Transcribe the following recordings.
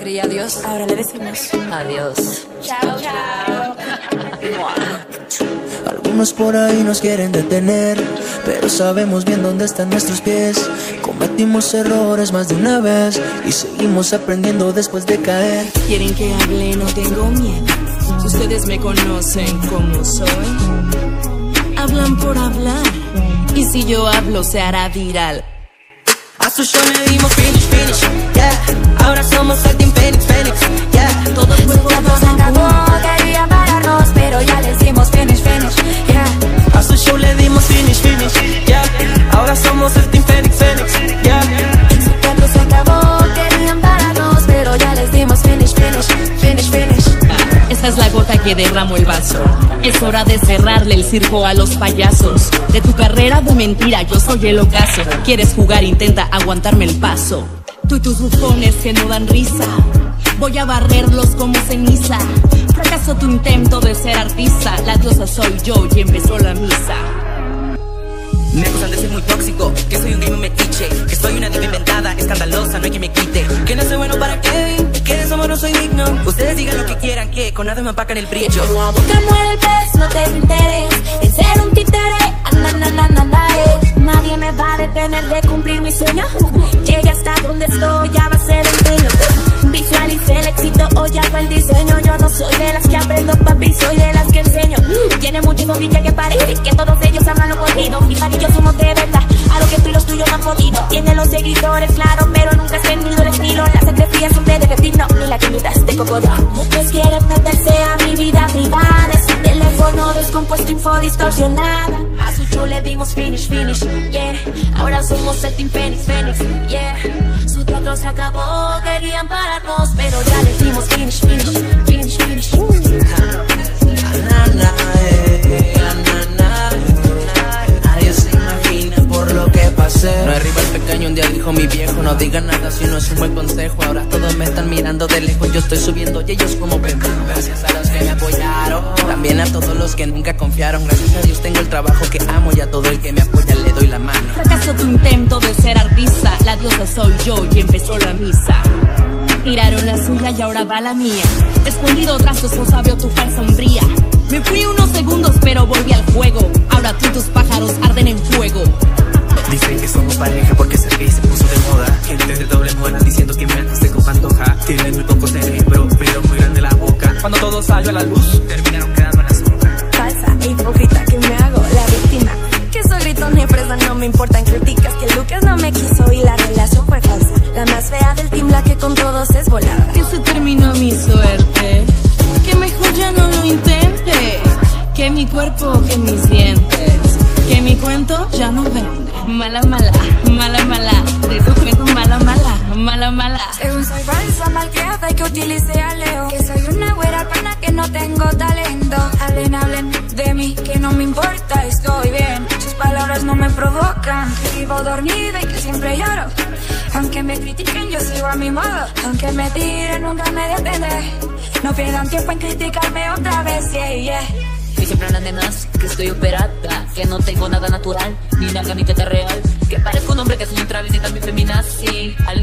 quería adiós. Ahora le decimos adiós. Chao, chao. Algunos por ahí nos quieren detener, pero sabemos bien dónde están nuestros pies. Cometimos errores más de una vez y seguimos aprendiendo después de caer. Quieren que hable, no tengo miedo. Ustedes me conocen como soy. Hablan por hablar. Y si yo hablo, se hará viral. A su show le dimos finish, finish, yeah. Ahora somos el Team Phoenix, Phoenix, yeah. Todo el juego se acabó, querían pararnos, pero ya les dimos finish, finish, yeah. A su show le dimos finish, finish, yeah. Ahora somos el Team Phoenix, Phoenix, yeah. Su se acabó, querían pararnos, pero ya les dimos finish, finish, finish, finish. Esta es la gota que derramó el vaso. Es hora de cerrarle el circo a los payasos. De tu carrera de mentira, yo soy el ocaso. Quieres jugar, intenta aguantarme el paso. Tú y tus bufones que no dan risa. Voy a barrerlos como ceniza. Fracaso tu intento de ser artista. La diosa soy yo y empezó la misa. Me acusan de ser muy tóxico, que soy un me metiche, que soy una diva inventada, escandalosa, no hay que me quite. Que no soy bueno para qué, que de amor no soy digno. Ustedes digan lo que quieran, que con nada me apacan el brillo. En la boca muere el pez, no te interés en ser un títere. Eh. Nadie me va a detener de cumplir mi sueño. Llegué hasta donde estoy, ya va a ser el mío. Visualicé el éxito, hoy hago el diseño. Yo no soy de las que aprendo, papi, soy de las que enseño. Tiene mucho familia que parece que todos ellos hablan lo corrido. Y yo somos de verdad, a lo que tú y los tuyos no han podido. Tiene los seguidores, claro, pero nunca has tenido el estilo. Las secretías son de no, ni la quimitas de cocoda. Muchos quieren meterse a mi vida privada. Es teléfono descompuesto, info distorsionada. Finish, finish, yeah. Ahora somos el Team Phoenix, Phoenix, yeah. Su teatro se acabó, querían pararnos, pero ya le dimos finish, finish, finish, día dijo mi viejo No digan nada si no es un buen consejo. Ahora todos me están mirando de lejos Yo estoy subiendo y ellos como pendejos Gracias a los que me apoyaron También a todos los que nunca confiaron. Gracias a Dios tengo el trabajo que amo Y a todo el que me apoya le doy la mano. Fracaso tu intento de ser artista La diosa soy yo y empezó la misa. Tiraron la suya y ahora va la mía. Escondido tras tu esposa veo tu falsa hombría. Me fui unos segundos pero volví al juego. Ahora tú y tus pájaros arden en fuego. Dicen que somos pareja Tienen muy poco cerebro, pero muy grande la boca. Cuando todo salió a la luz, terminaron quedando en la sombra. Falsa e hipócrita que me hago la víctima. Que soy gritón y presa, no me importan críticas Que Lucas no me quiso y la relación fue falsa. La más fea del team, la que con todos es volada. Que se terminó mi suerte. Que mejor ya no lo intente. Que mi cuerpo, que mis dientes. Que mi cuento ya no vende. Mala, mala, mala, mala. De tu cuento, mala, mala, mala, mala. Según soy falsa, mal que que utilice a Leo. Que soy una güera pana que no tengo talento. Hablen, hablen de mí, que no me importa, estoy bien. Sus palabras no me provocan. vivo dormida y que siempre lloro. Aunque me critiquen, yo sigo a mi modo. Aunque me tiren, nunca me detendré. No pierdan tiempo en criticarme otra vez, yeah, yeah. Y siempre hablan de más, que estoy operada Que no tengo nada natural, ni nada ni teta real Que parezco un hombre que soy un travesti y también feminazi Al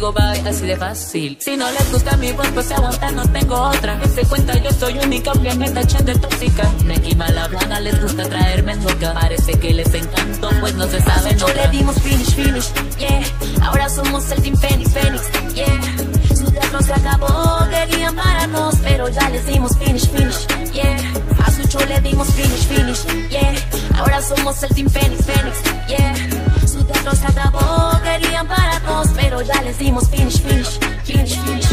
digo bye, así de fácil. Si no les gusta mi voz, pues se aguanta, no tengo otra. Que se cuenta, yo soy única, aunque me tachen de tóxica Neki hablada, les gusta traerme loca Parece que les encantó, pues no se sabe no le dimos finish, finish, yeah. Ahora somos el Team Phoenix, Phoenix, yeah. Su teatro se acabó, querían pararnos Pero ya les dimos finish, finish, yeah. A su show le dimos finish, finish, yeah. Ahora somos el Team Phoenix, Phoenix, finish, finish, finish, finish.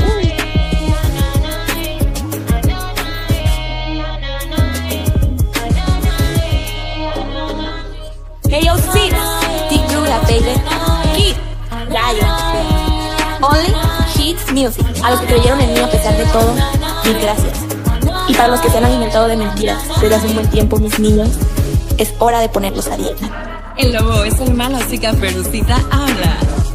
Hey yo, Sid, Dick Lula, baby, Kid, Ryan, Only Hits Music. A los que creyeron en mí a pesar de todo, mil gracias. Y para los que se han alimentado de mentiras desde hace un buen tiempo, mis niños, es hora de ponerlos a dieta. El lobo es el malo, así que Perucita habla.